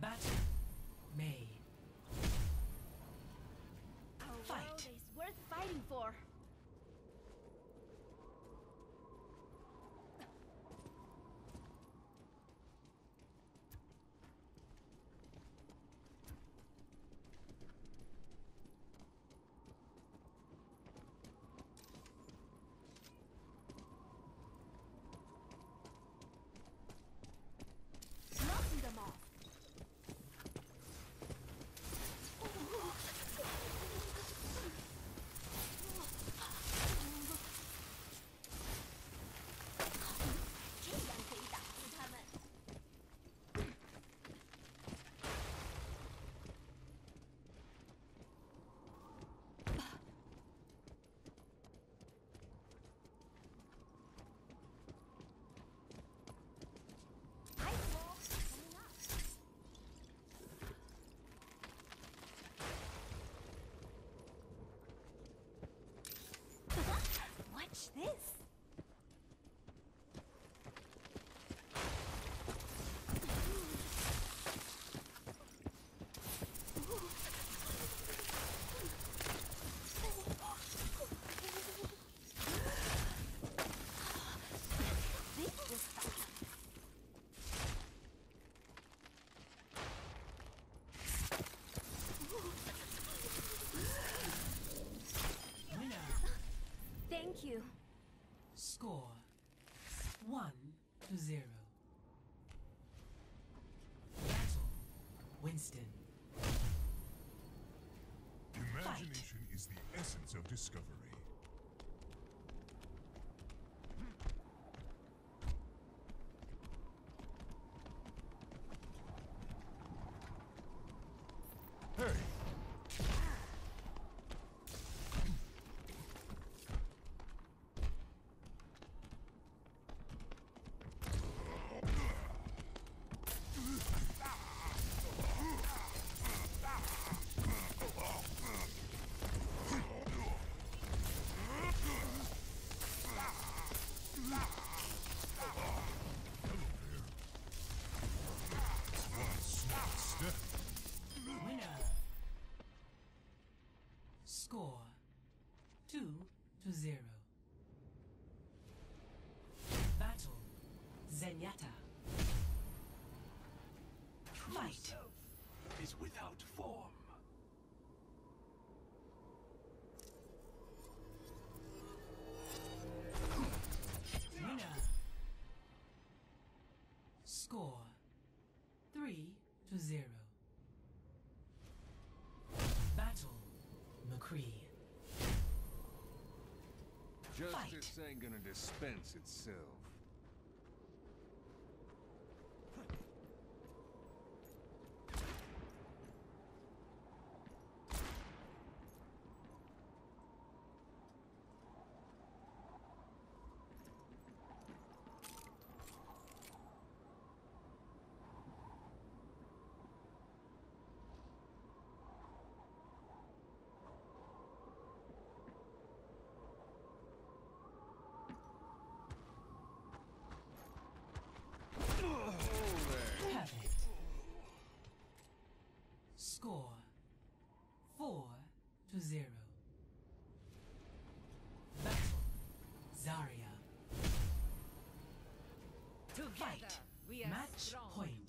Battle. Score. One to zero. Battle. Winston. Imagination is the essence of discovery. Hey! One small step. Winner. Score. Two to zero. Battle. Zenyatta. Fight. is without form. Winner. Score. Three to zero. Battle. McCree. Justice ain't gonna dispense itself. To zero. Battle. Zarya. Together, Fight. we are Match strong. point.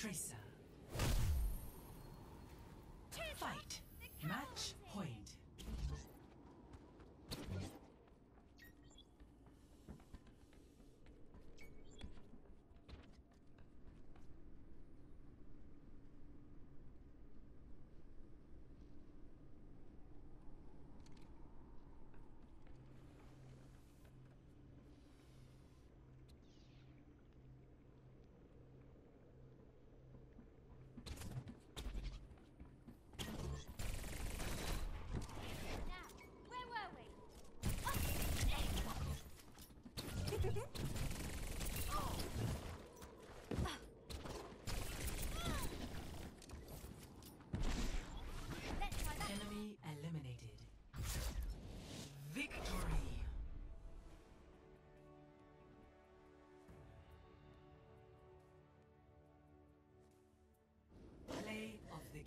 Tracer.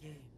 game.